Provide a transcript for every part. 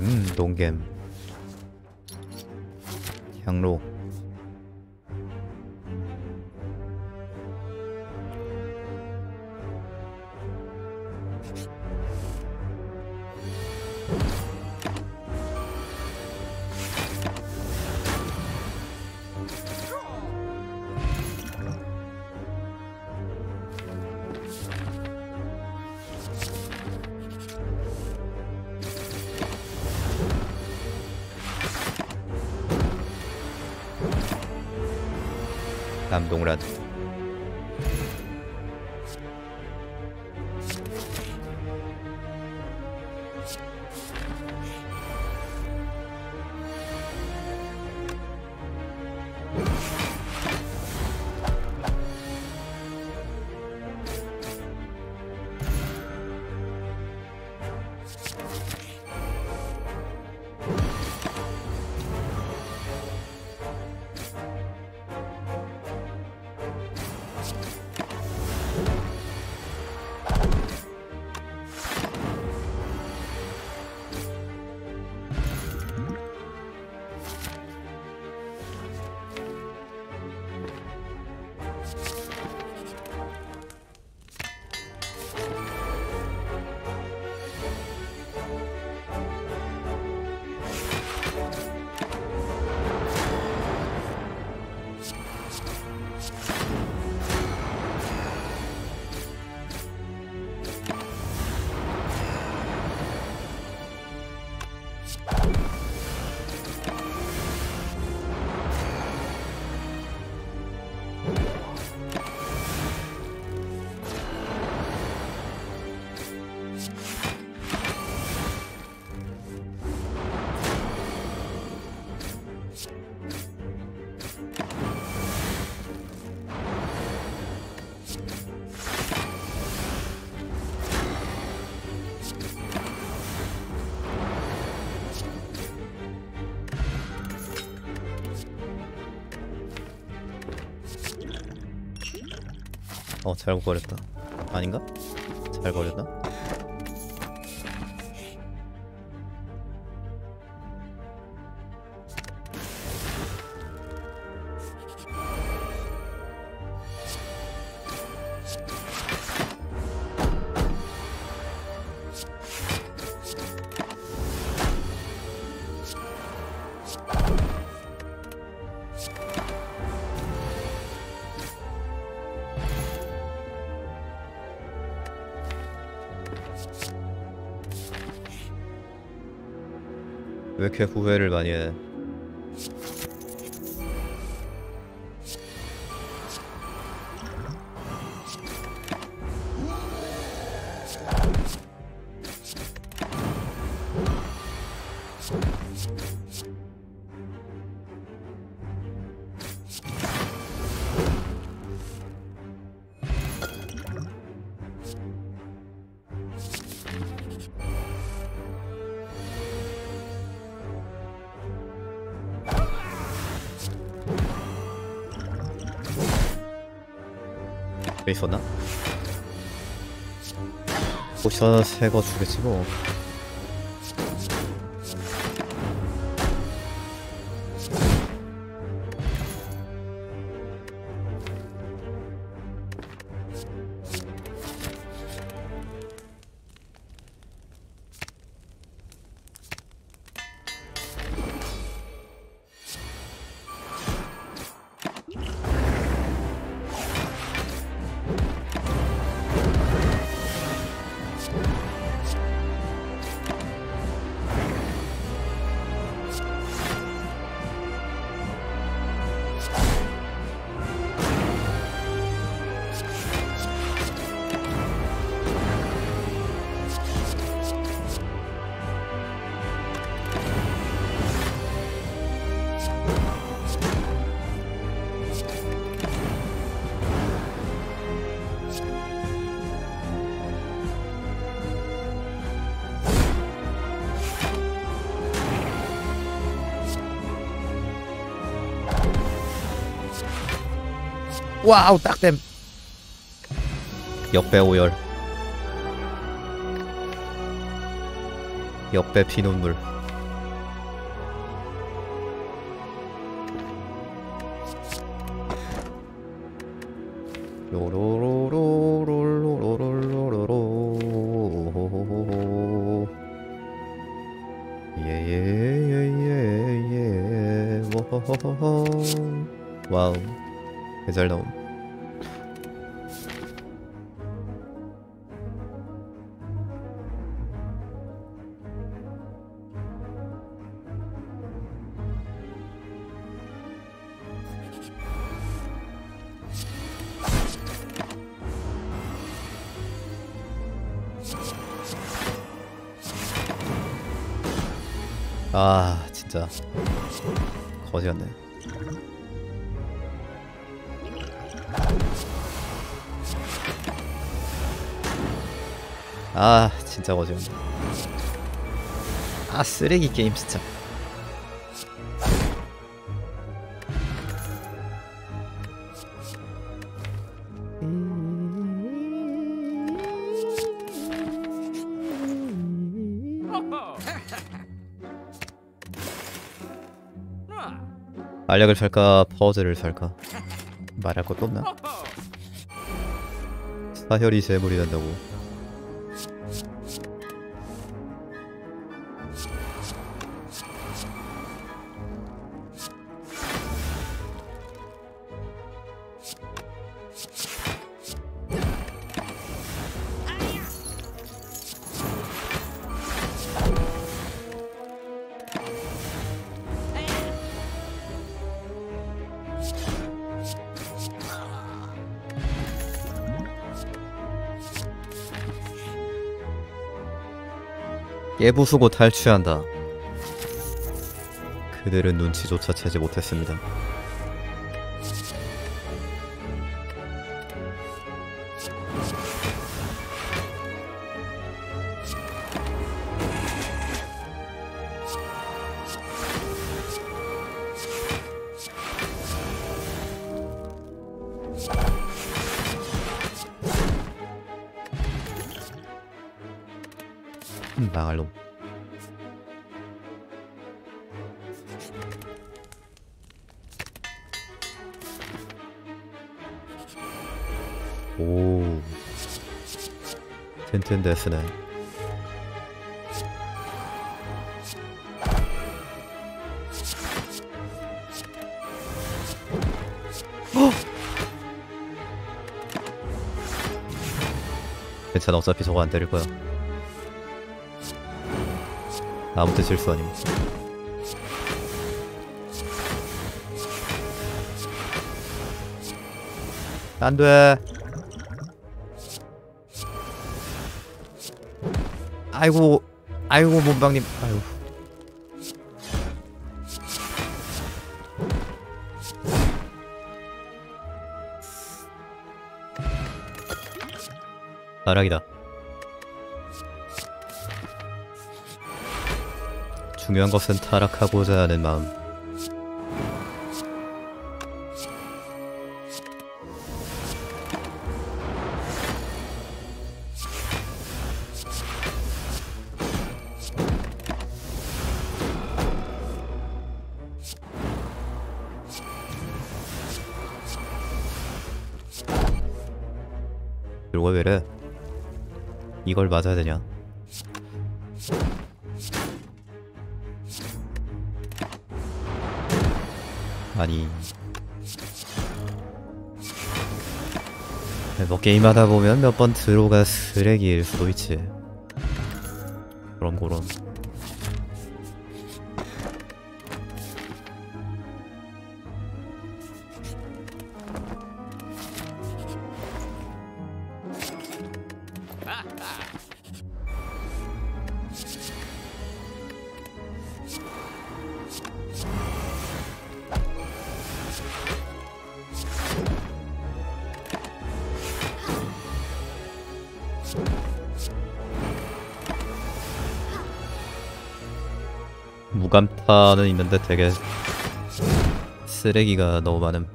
음 동겜. 향로 Ленинград. 어 잘못 거렸다 아닌가? 잘 거렸나? 이렇게 후회를 많이 해? 있었나? 포션 새거 주겠지 뭐 와우 딱댐 역배 오열. 역배 피눈물 아 진짜. 거지였네. 아 진짜 거지였네. 아 쓰레기 게임 진짜 알약을 살까 퍼즐을 살까? 말할 것도 없나? 사혈이 재물이 된다고 깨부수고 탈취한다. 그들은 눈치조차 채지 못했습니다 튼튼데스네. 괜찮아 어차피 저거 안 때릴 거야. 아무 때 실수 아님. 안돼 아이고 아이고 몸방님. 아이고. 나락이다. 중요한 것은 타락하고자 하는 마음 이거 왜래 이걸 맞아야 되냐? 아니. 뭐 게임하다 보면 몇번 드로가 쓰레기일 수도 있지. 그럼 그럼 무감타는 있는데 되게 쓰레기가 너무 많음.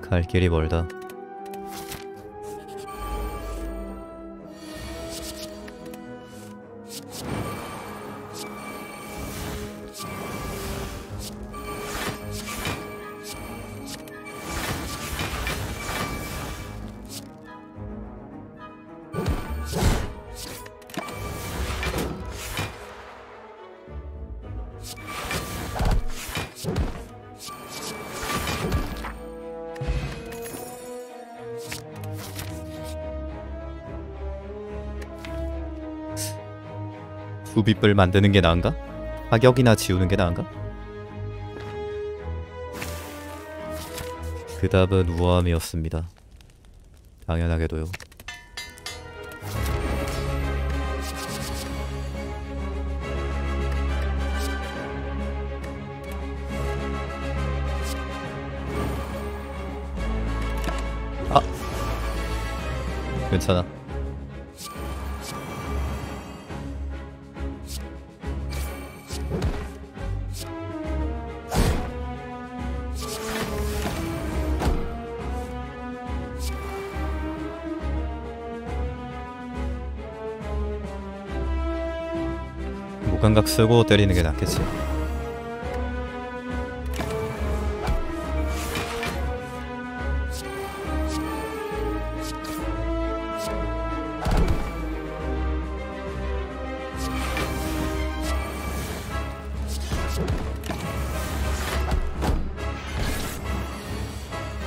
갈 길이 멀다 후비뿔 만드는 게 나은가? 파격이나 지우는 게 나은가? 그 답은 우아함이었습니다. 당연하게도요. 아! 괜찮아. 무감각 쓰고 때리는 게 낫겠지.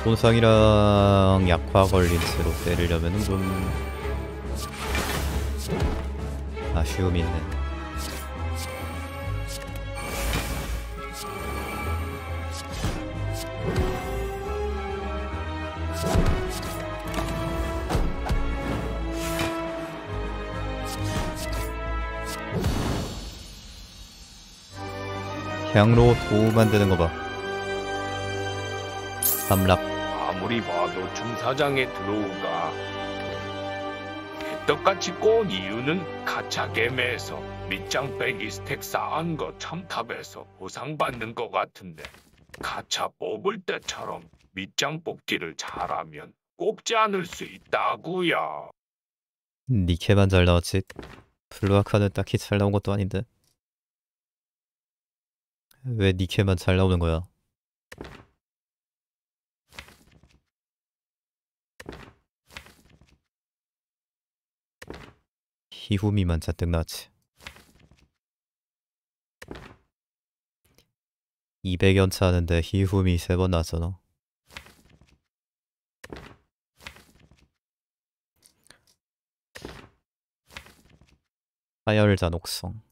손상이랑 약화 걸린 채로 때리려면은 좀 아쉬움이 있네. 향로 도 만드는 거 봐. 삼락. 아무리 봐도 중사장의 드로우가 개떡같이 꼬운 이유는 가차 게임에서 밑장 빼기 스택 쌓은 거 첨탑에서 보상받는 거 같은데 가차 뽑을 때처럼 밑장 뽑기를 잘하면 꼽지 않을 수 있다구요. 니케만 잘 나왔지. 플루아카는 딱히 잘 나온 것도 아닌데. 왜 니케만 잘 나오는 거야? 히후미만 잔뜩 나왔지. 200연차 하는데 히후미 3번 나왔잖아. 하열 잔혹성.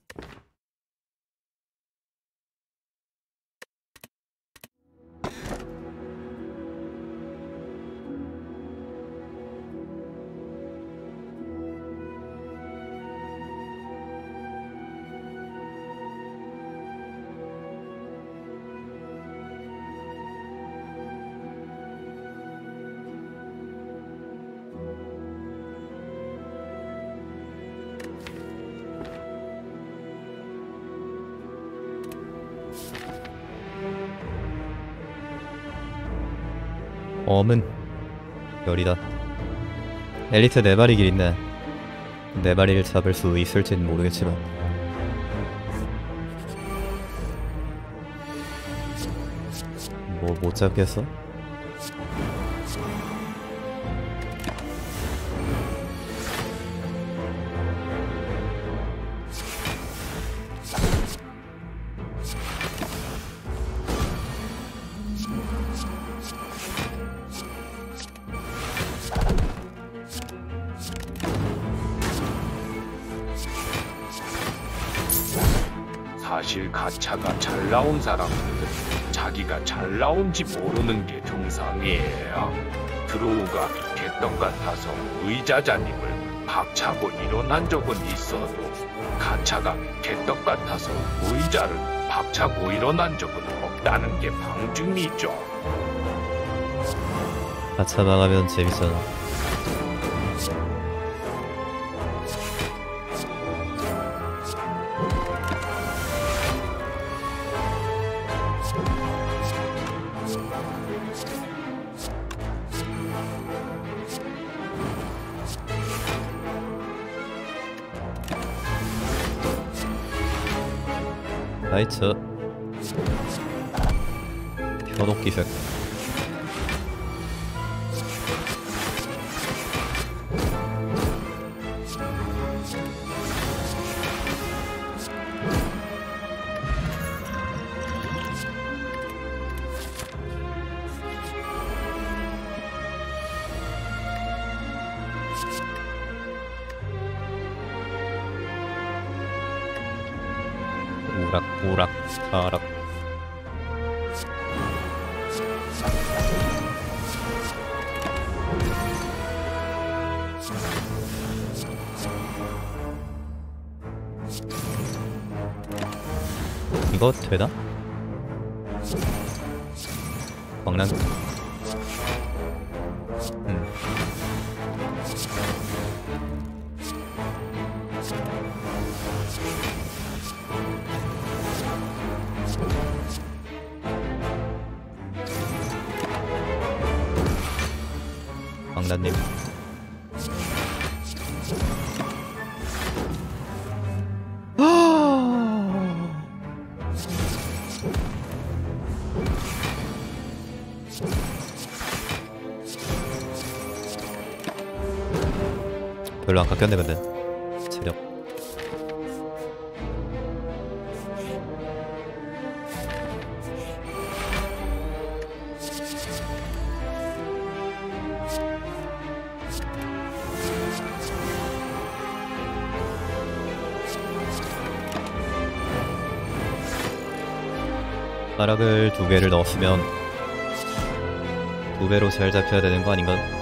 엄은 열이다. 엘리트 네 마리 길 있네. 네 마리를 잡을 수 있을진 모르겠지만. 뭐 못 잡겠어? 사실 가차가 잘 나온 사람들은 자기가 잘 나온지 모르는 게 정상이에요. 드로우가 개떡 같아서 의자자님을 박차고 일어난 적은 있어도 가차가 개떡 같아서 의자를 박차고 일어난 적은 없다는 게 방증이죠. 가차 망하면 재밌잖아. Ethan. 우락 우락 타락 이거 되나? 광란 별로 안 깎였네 근데. 체력. 가락을 두 개를 넣었으면 두 배로 잘 잡혀야 되는 거 아닌가?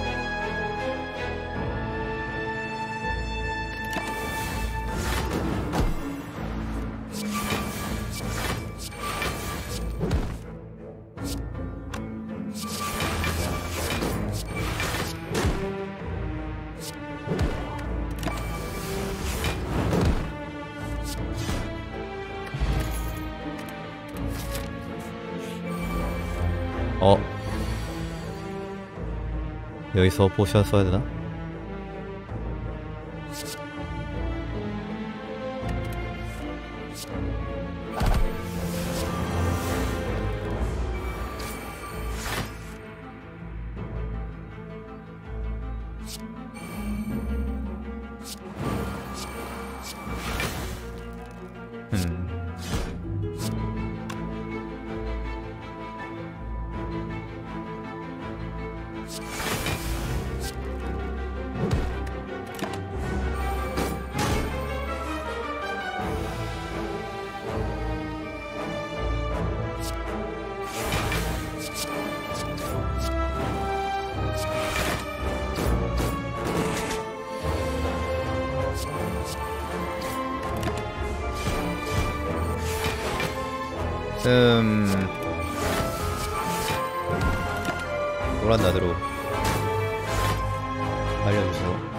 여기서 포션 써야 되나? 노란 나드로 알려주세요.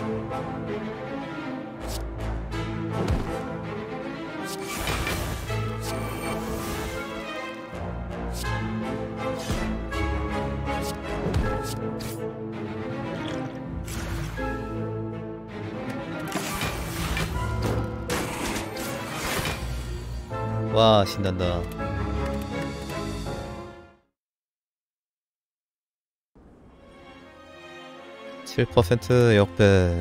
와 신난다. (7%) 역배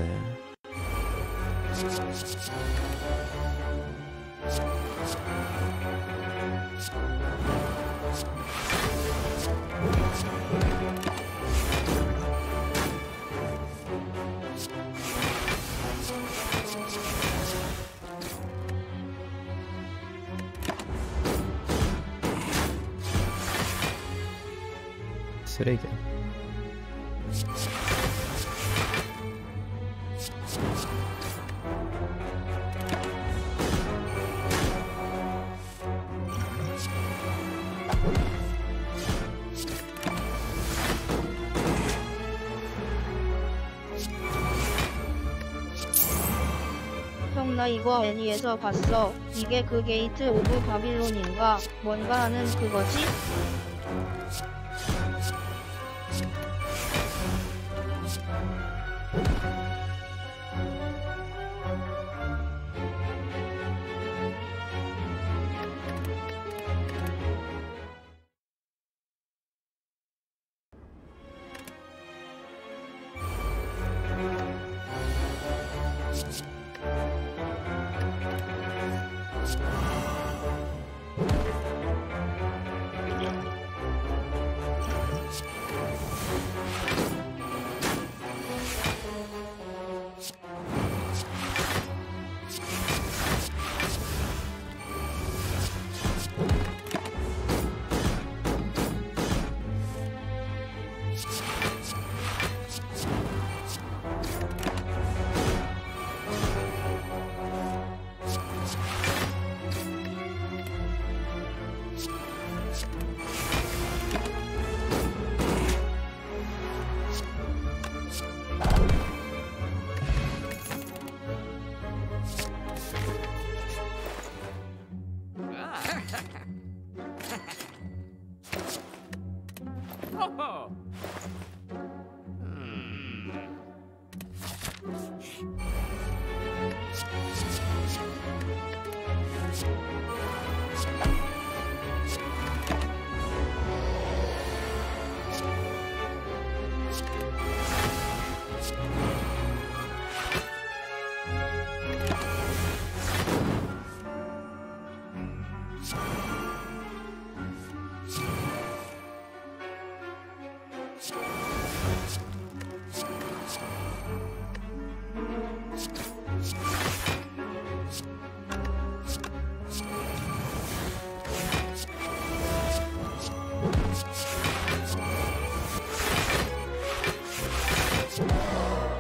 나 이거 애니에서 봤어. 이게 그 게이트 오브 바빌론인가 뭔가 하는 그거지?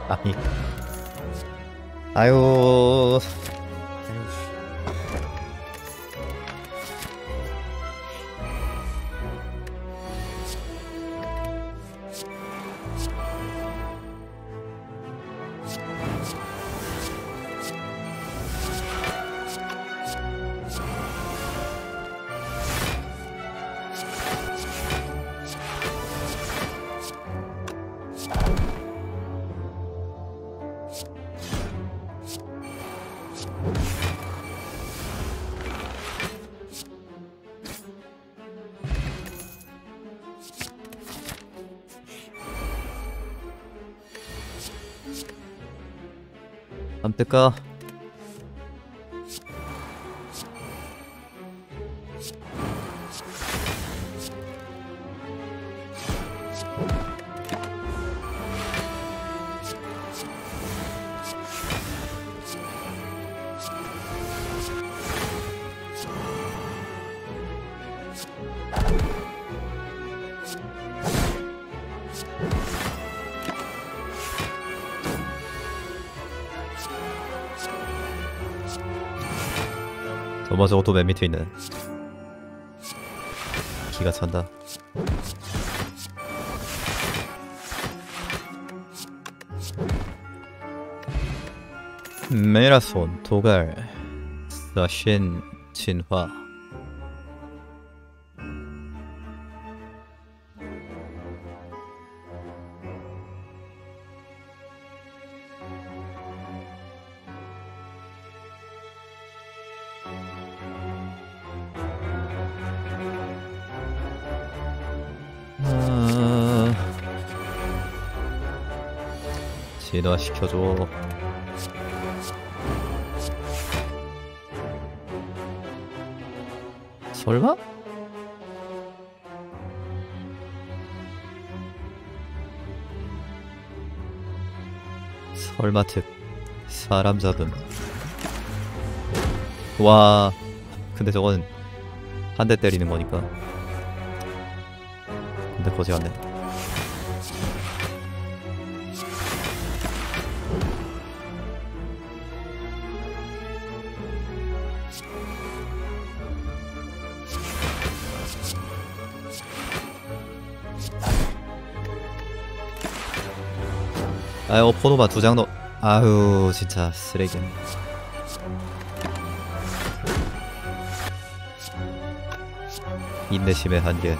아니 아유. 안 저마 저것도 맨 밑에 있네. 기가 찬다. 메라손 도갈 사신 진화 진화시켜줘. 설마? 설마 특 사람 잡음. 와 근데 저건 한 대 때리는 거니까. 근데 거지 않네 아유 포도바 두 장 넣... 아유 진짜 쓰레기. 인내심의 한계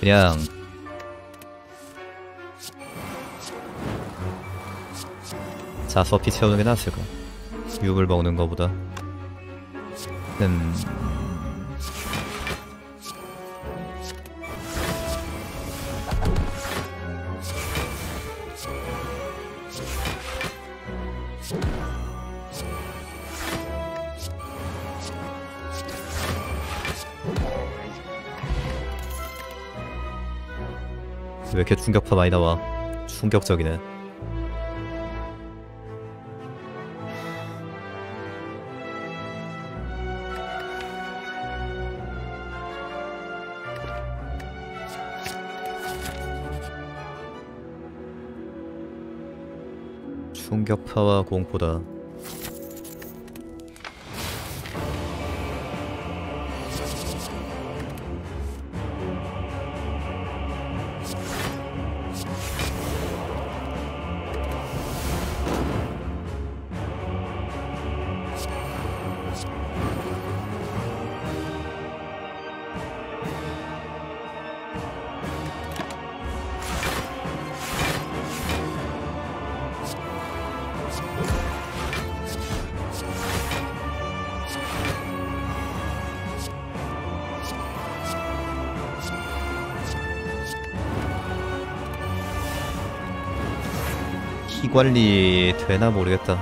그냥. 자서피 채우는 게 낫을까? 육을 먹는 거보다. 음... 이렇게 충격파 많이 나와? 충격적이네. 충격파와 공포다. 관리 되나 모르겠다.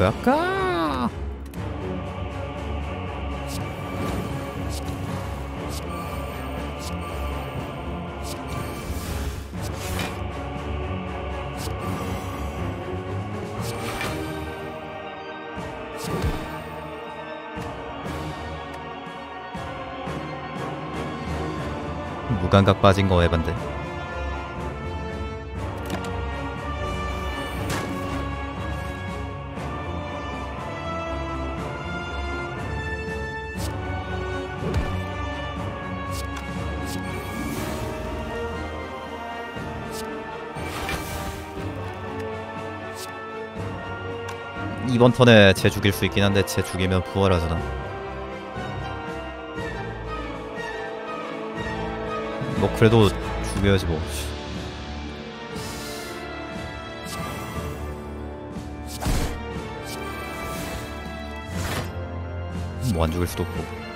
그 아까 무감각 빠진 거 해반데. 이번 턴에 쟤 죽일 수 있긴 한데 쟤 죽이면 부활하잖아. 뭐 그래도 죽여야지 뭐. 뭐 안 죽일 수도 없고.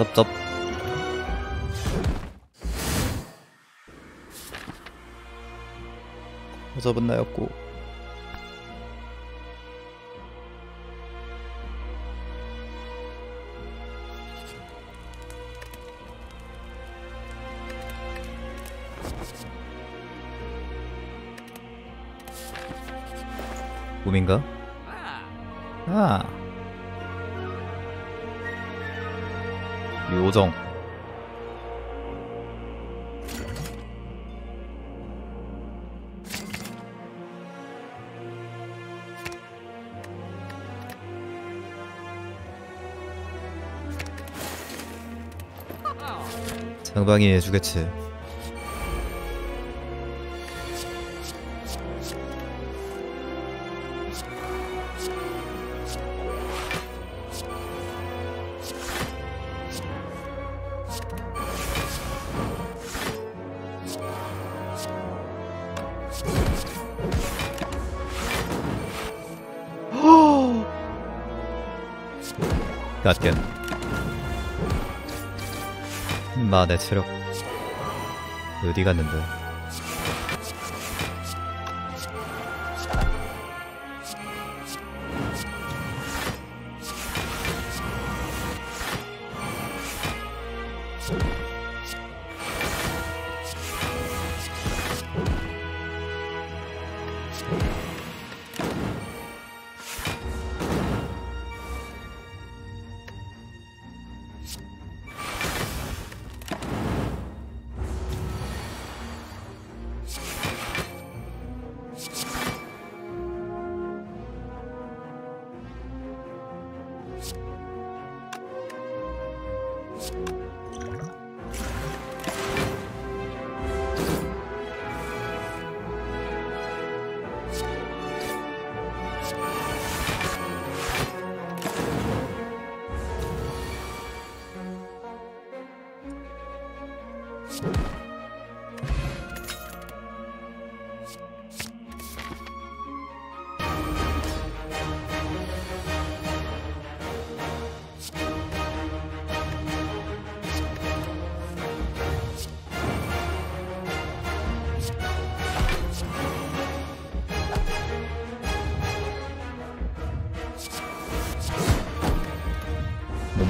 허접접 허접은 나였고 꿈인가? 아. 요정. 장방이 해주겠지. 갓겜 마내 체력 어디 갔는데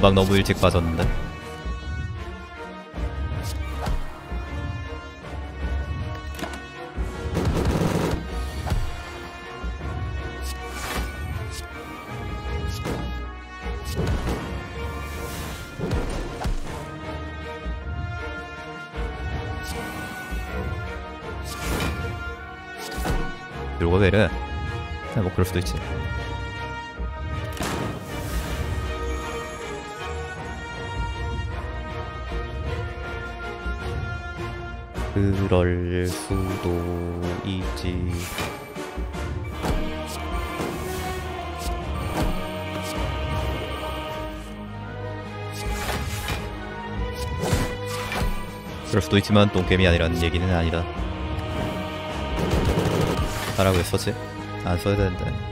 금방 너무 일찍 빠졌는데? 수도 있지. 그럴 수도 있지. 그럴 수도 있지만 똥겜이 아니라는 얘기는 아니다. 하라고 했었지? 안 써야 되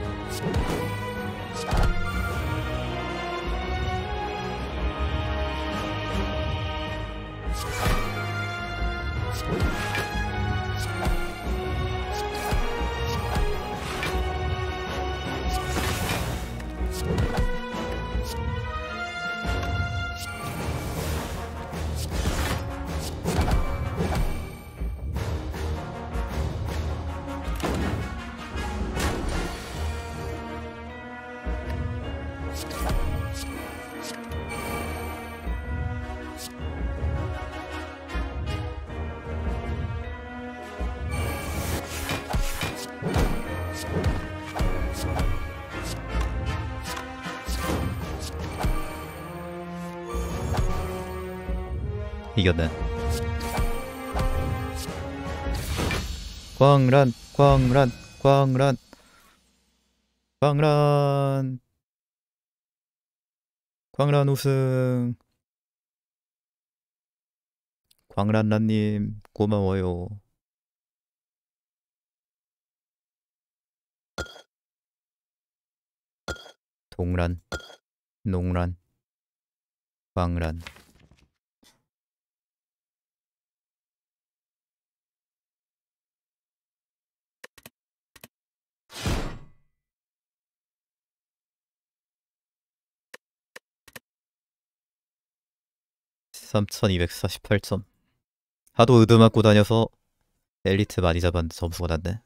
이겼네 광란 광란 광란. 광란. 광란 우승. 광란란님 고마워요. 동란 농란 광란 (3248점) 하도 의드 맞고 다녀서 엘리트 많이 잡았는데 점수가 낮네